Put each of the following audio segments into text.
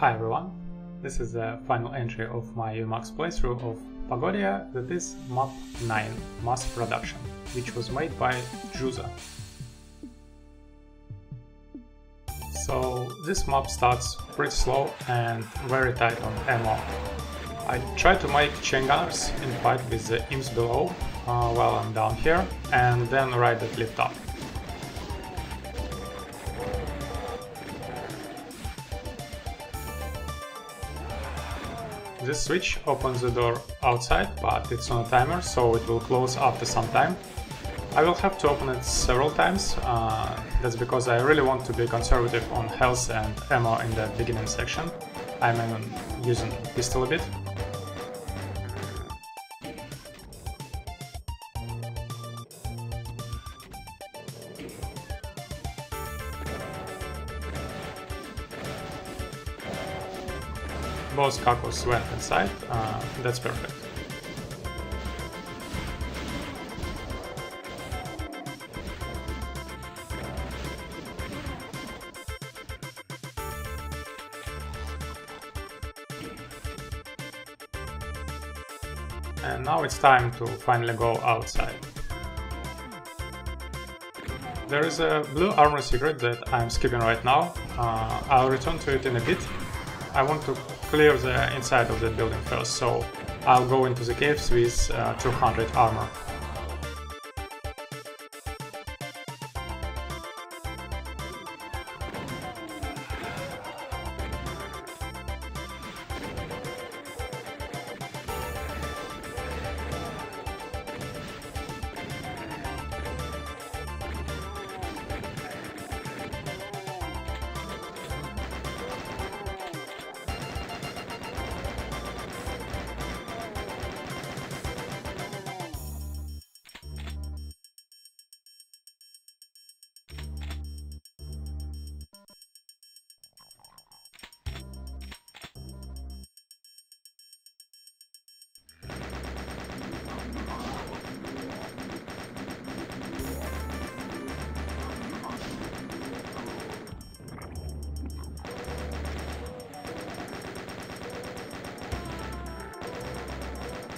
Hi everyone, this is the final entry of my UV-Max playthrough of Pagodia that is map 9 Mass Production, which was made by Juza. So this map starts pretty slow and very tight on ammo. I try to make chain gunners in fight with the imps below uh, while I'm down here and then ride that lift up. This switch opens the door outside, but it's on a timer, so it will close after some time. I will have to open it several times, uh, that's because I really want to be conservative on health and ammo in the beginning section. I'm even using pistol a bit. Both Cacos went inside, uh, that's perfect. And now it's time to finally go outside. There is a blue armor secret that I'm skipping right now. Uh, I'll return to it in a bit. I want to clear the inside of the building first, so I'll go into the caves with uh, 200 armor.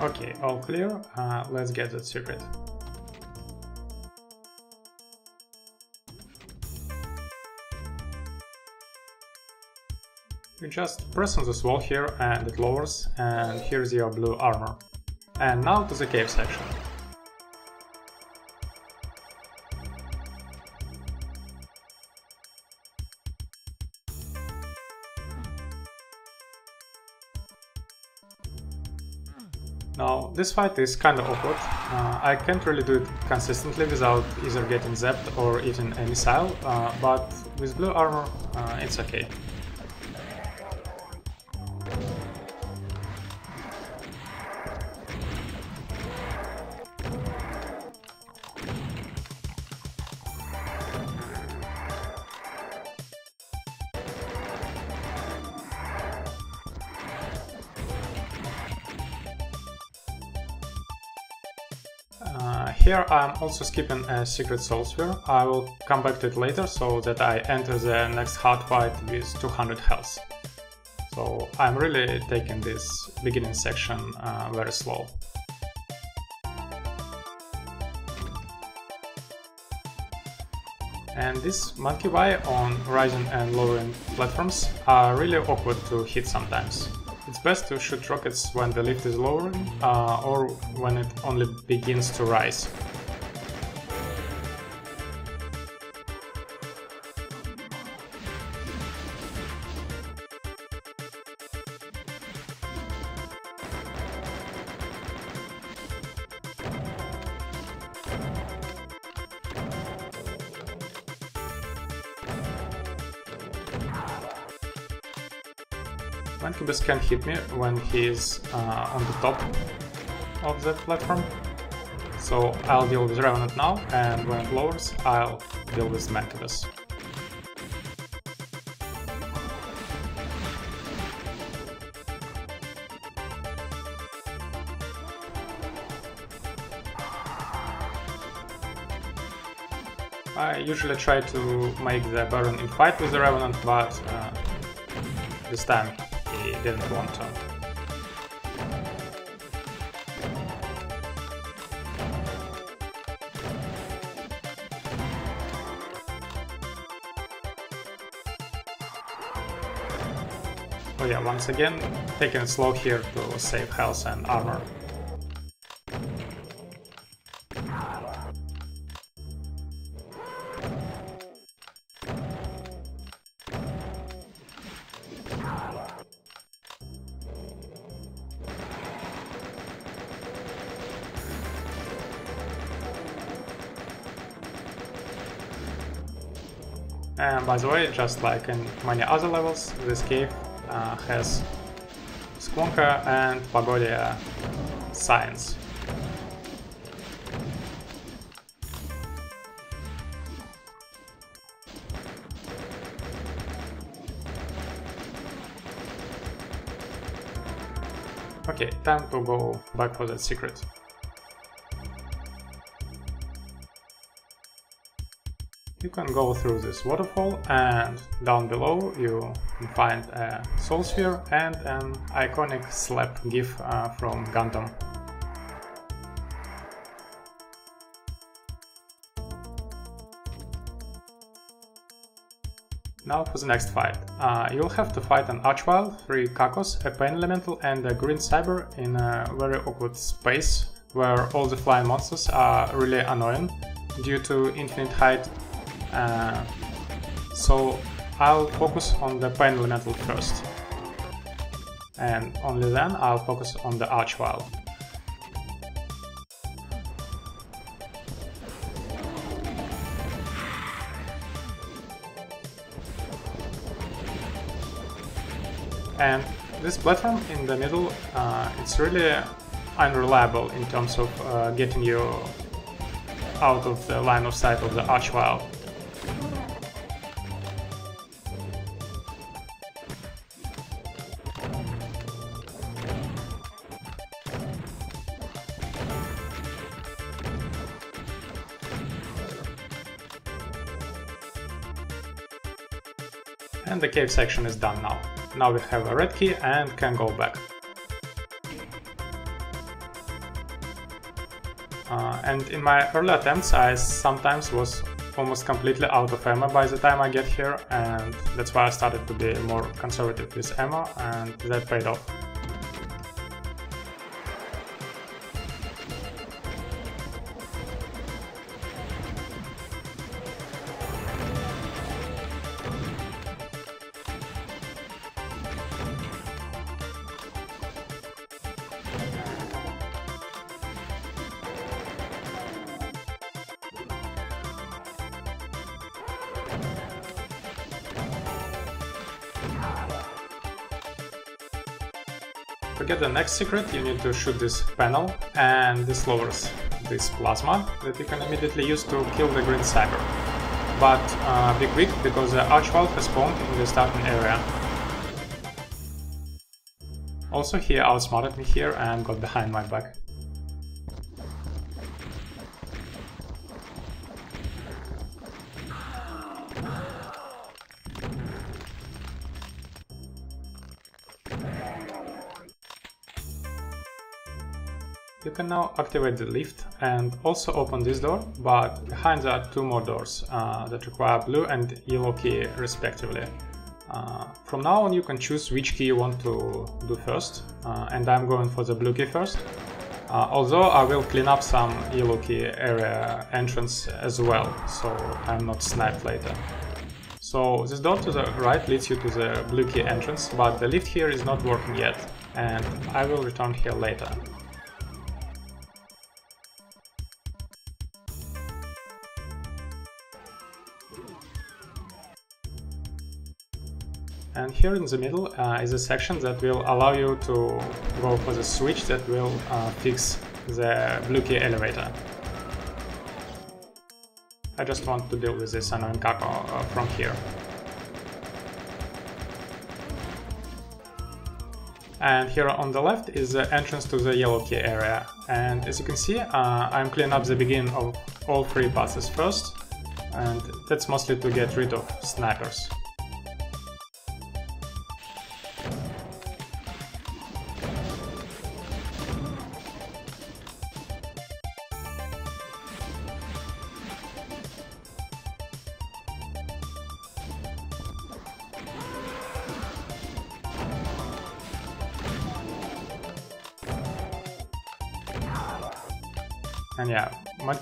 Okay, all clear. Uh, let's get that secret. You just press on this wall here and it lowers and here's your blue armor. And now to the cave section. This fight is kinda awkward. Uh, I can't really do it consistently without either getting zapped or eating a missile, uh, but with blue armor, uh, it's okay. I'm also skipping a secret soul sphere. I will come back to it later so that I enter the next hard fight with 200 health. So I'm really taking this beginning section uh, very slow. And these Mancubi on rising and lowering platforms are really awkward to hit sometimes. It's best to shoot rockets when the lift is lowering uh, or when it only begins to rise. Can hit me when he's uh, on the top of that platform. So I'll deal with Revenant now, and when it lowers, I'll deal with Mancubus. I usually try to make the Baron in fight with the Revenant, but uh, this time he didn't want to. Oh yeah, once again, taking slow here to save health and armor. And by the way, just like in many other levels, this cave uh, has Squonka and Pagodia signs. Okay, time to go back for that secret. Can go through this waterfall and down below you can find a soul sphere and an iconic slap gif uh, from Gundam. Now for the next fight. Uh, you'll have to fight an Archvile, 3 Cacos, a Pain Elemental and a Green Cyber in a very awkward space where all the flying monsters are really annoying due to infinite height uh, so I'll focus on the pain elemental first. And only then I'll focus on the Archvile. And this platform in the middle, uh, it's really unreliable in terms of uh, getting you out of the line of sight of the Archvile. And the cave section is done now. Now we have a red key and can go back. Uh, and in my early attempts I sometimes was almost completely out of ammo by the time I get here and that's why I started to be more conservative with ammo and that paid off. To get the next secret, you need to shoot this panel, and this lowers this plasma that you can immediately use to kill the green cyber. But uh, be quick, because the Archvile has spawned in the starting area. Also he outsmarted me here and got behind my back. You can now activate the lift and also open this door, but behind there are two more doors uh, that require blue and yellow key respectively. Uh, from now on you can choose which key you want to do first, uh, and I'm going for the blue key first. Uh, although I will clean up some yellow key area entrance as well, so I'm not sniped later. So this door to the right leads you to the blue key entrance, but the lift here is not working yet, and I will return here later. Here in the middle uh, is a section that will allow you to go for the switch that will uh, fix the blue key elevator. I just want to deal with this annoying Caco uh, from here. And here on the left is the entrance to the yellow key area. And as you can see, uh, I'm cleaning up the beginning of all three passes first. And that's mostly to get rid of snipers.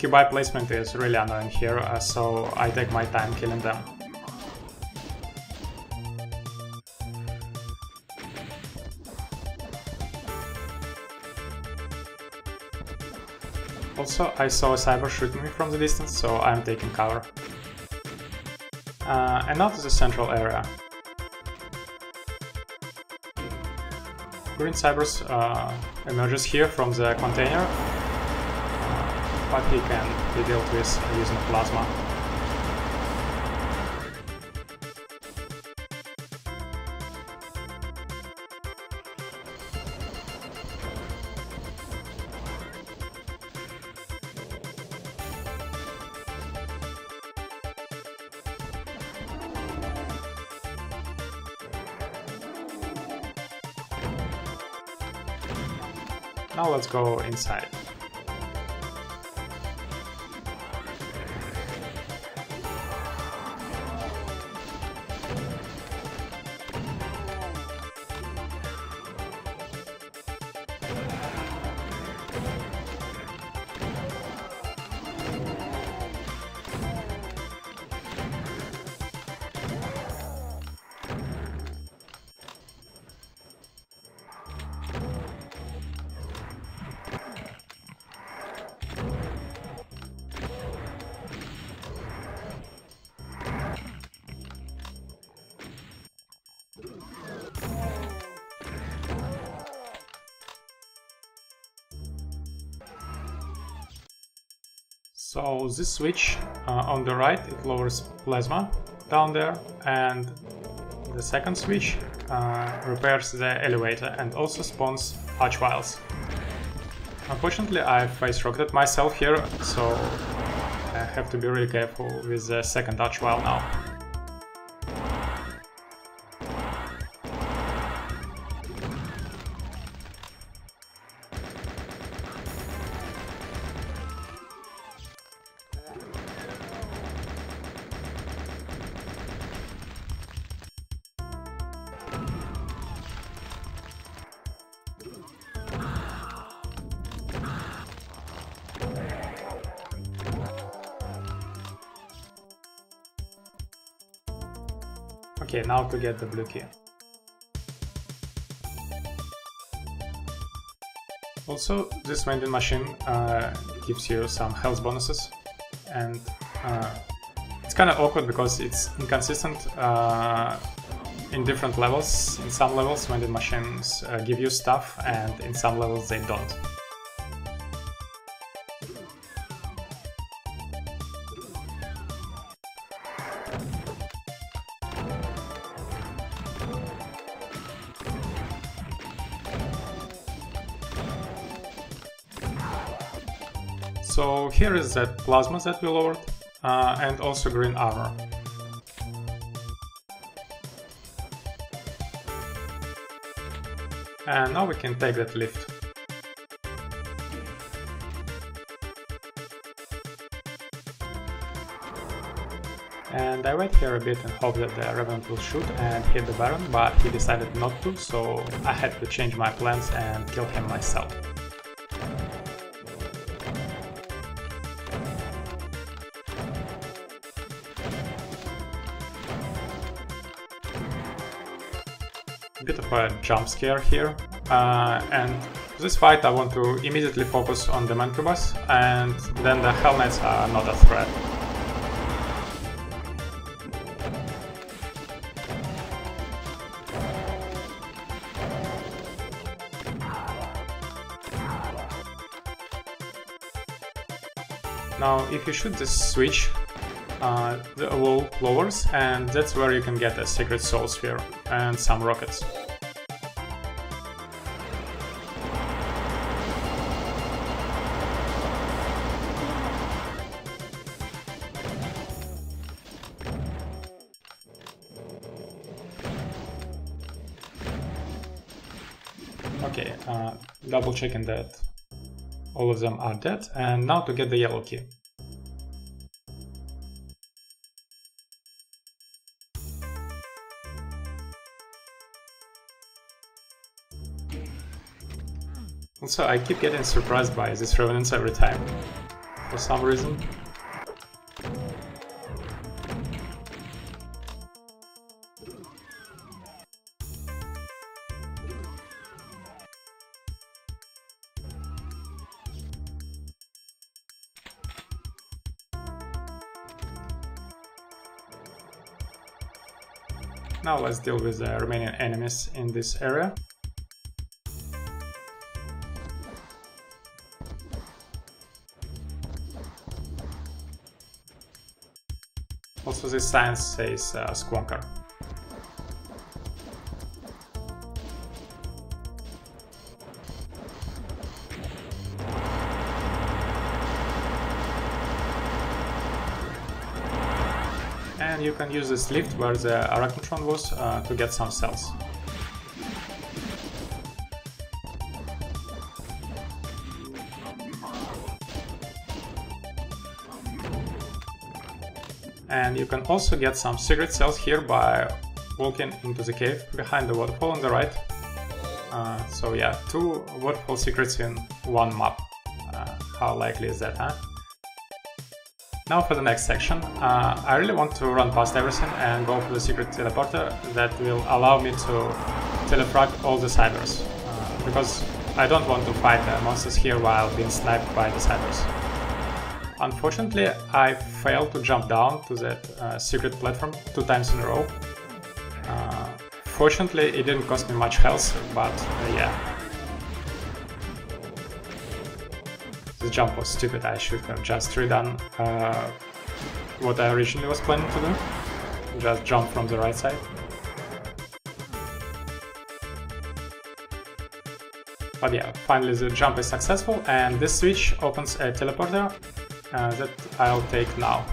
Buy placement is really annoying here, uh, so I take my time killing them. Also, I saw a cyber shooting me from the distance, so I'm taking cover. Uh, and now to the central area. Green Cybers uh, emerges here from the container, but he can be dealt with using plasma. Now let's go inside. So this switch uh, on the right, it lowers plasma down there and the second switch uh, repairs the elevator and also spawns Archviles. Unfortunately I face rocketed myself here, so I have to be really careful with the second Archvile now. Okay, now to get the blue key. Also, this vending machine uh, gives you some health bonuses and uh, it's kind of awkward because it's inconsistent uh, in different levels. In some levels vending machines uh, give you stuff and in some levels they don't. So here is that plasma that we lowered uh, and also green armor. And now we can take that lift. And I wait here a bit and hope that the Revenant will shoot and hit the Baron, but he decided not to, so I had to change my plans and kill him myself. A jump scare here. Uh, and this fight I want to immediately focus on the Mancubus, and then the Hell Knights are not a threat. Now, if you shoot this switch, uh, the wall lowers, and that's where you can get a secret soul sphere and some rockets. Checking that all of them are dead, and now to get the yellow key. Also, I keep getting surprised by these revenants every time. for some reason. Let's deal with the remaining enemies in this area. Also this sign says uh, Squonker. You can use this lift where the Arachnotron was uh, to get some cells. And you can also get some secret cells here by walking into the cave behind the waterfall on the right. Uh, so yeah, two waterfall secrets in one map. Uh, how likely is that, huh? Now for the next section. Uh, I really want to run past everything and go for the secret teleporter that will allow me to telefrag all the cybers. Uh, because I don't want to fight the monsters here while being sniped by the cybers. Unfortunately, I failed to jump down to that uh, secret platform two times in a row. Uh, fortunately, it didn't cost me much health, but uh, yeah. Jump was stupid, I should have just redone uh, what I originally was planning to do. Just jump from the right side. But yeah, finally the jump is successful and this switch opens a teleporter uh, that I'll take now.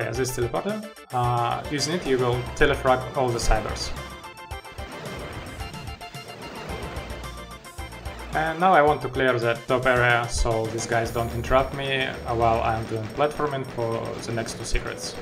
Yeah, this teleporter. Uh, using it, you will telefrag all the cybers. And now I want to clear that top area so these guys don't interrupt me while I'm doing platforming for the next two secrets.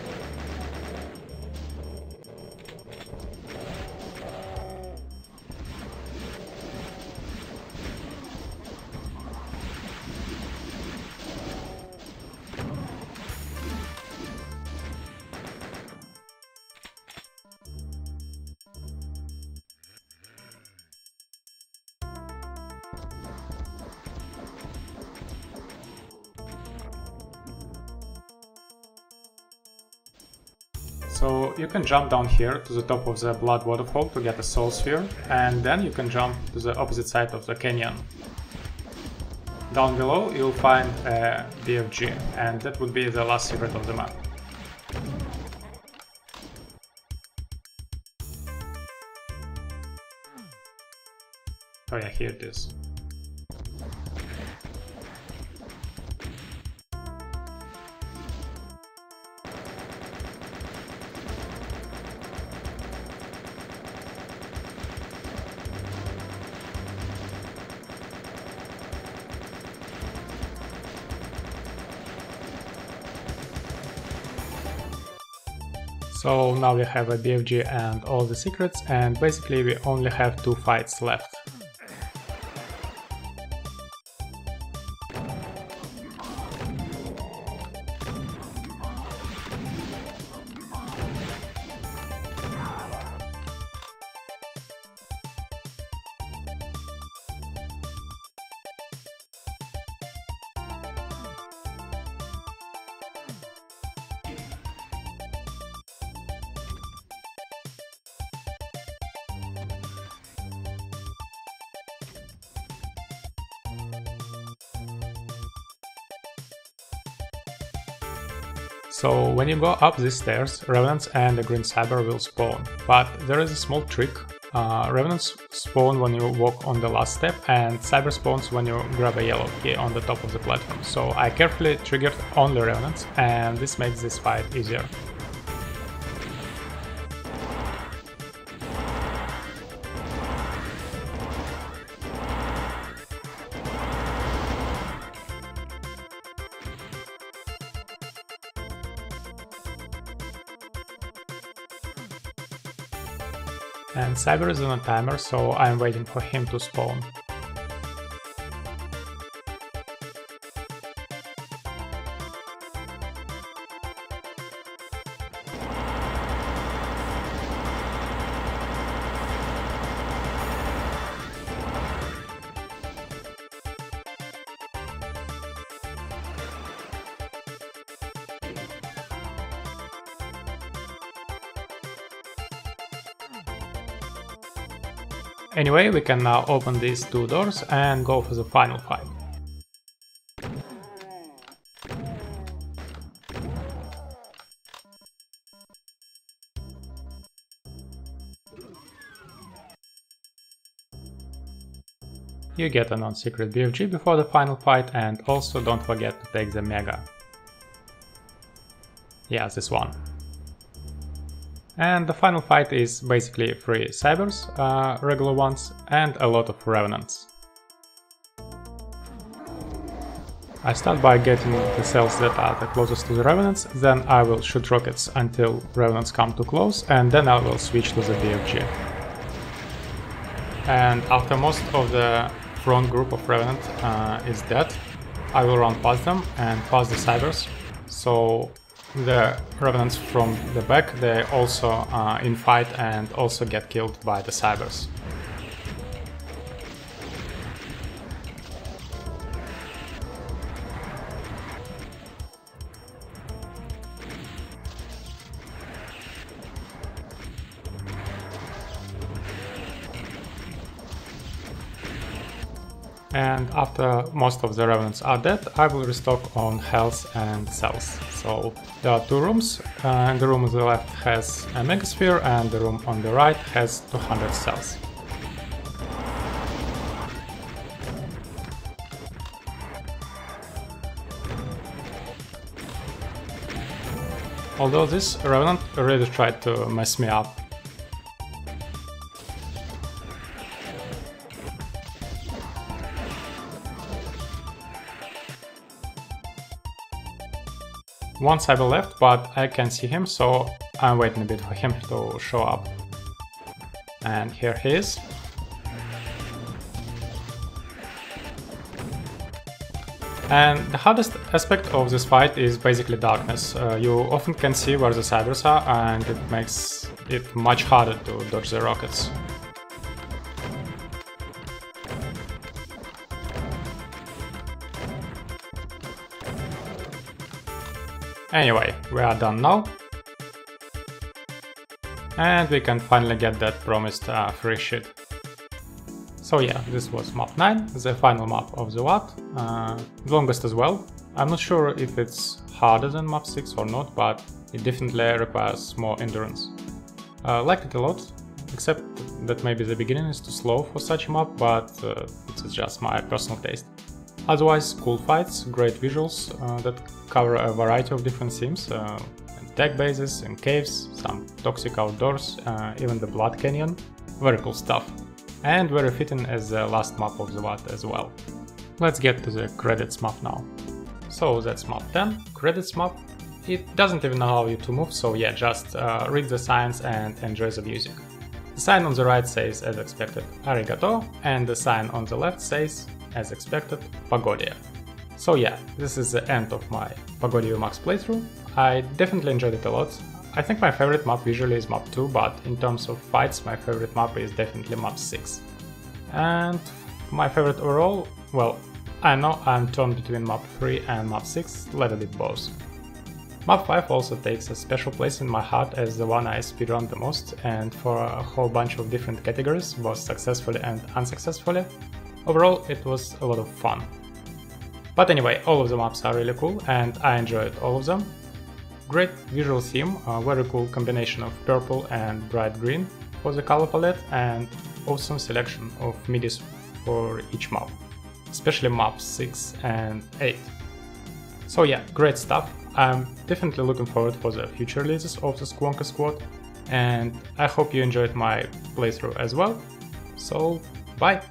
So you can jump down here to the top of the blood waterfall to get a soul sphere, and then you can jump to the opposite side of the canyon. Down below you'll find a BFG, and that would be the last secret of the map. Oh yeah, here it is. So now we have a BFG and all the secrets and basically we only have two fights left. So when you go up these stairs, Revenants and the Green Cyber will spawn, but there is a small trick. uh, Revenants spawn when you walk on the last step and Cyber spawns when you grab a yellow key on the top of the platform. So I carefully triggered only Revenants and this makes this fight easier. Cyber is on a timer, so I'm waiting for him to spawn. Anyway, we can now open these two doors and go for the final fight. You get a non-secret BFG before the final fight and also don't forget to take the Mega. Yeah, this one. And the final fight is basically three Cybers, uh, regular ones, and a lot of Revenants. I start by getting the cells that are the closest to the Revenants, then I will shoot rockets until Revenants come too close, and then I will switch to the BFG. And after most of the front group of Revenant uh, is dead, I will run past them and past the Cybers, so the revenants from the back, they also uh, in fight and also get killed by the cybers. And after most of the revenants are dead, I will restock on health and cells. So there are two rooms, and the room on the left has a megasphere and the room on the right has 200 cells. Although this Revenant really tried to mess me up One cyber left, but I can see him, so I'm waiting a bit for him to show up. And here he is. And the hardest aspect of this fight is basically darkness. Uh, you often can see where the cybers are and it makes it much harder to dodge the rockets. Anyway, we are done now. And we can finally get that promised uh, free shit. So yeah, this was map 9, the final map of the WAD, uh, longest as well. I'm not sure if it's harder than map 6 or not, but it definitely requires more endurance. Uh, like it a lot, except that maybe the beginning is too slow for such a map, but uh, it's just my personal taste. Otherwise, cool fights, great visuals uh, that cover a variety of different themes, uh, tech bases and caves, some toxic outdoors, uh, even the Blood Canyon. Very cool stuff. And very fitting as the last map of the WAD as well. Let's get to the credits map now. So that's map 10, credits map. It doesn't even allow you to move, so yeah, just uh, read the signs and enjoy the music. The sign on the right says, as expected, arigato, and the sign on the left says, as expected, Pagodia. So yeah, this is the end of my Pagodia Max playthrough. I definitely enjoyed it a lot. I think my favorite map visually is map 2, but in terms of fights, my favorite map is definitely map 6. And my favorite overall, well, I know I'm torn between map 3 and map 6, let it be both. Map 5 also takes a special place in my heart as the one I speedrun the most, and for a whole bunch of different categories, both successfully and unsuccessfully. Overall, it was a lot of fun. But anyway, all of the maps are really cool and I enjoyed all of them. Great visual theme, a very cool combination of purple and bright green for the color palette and awesome selection of MIDIs for each map, especially maps 6 and 8. So yeah, great stuff. I'm definitely looking forward for the future releases of the Squonka Squad, and I hope you enjoyed my playthrough as well. So, bye!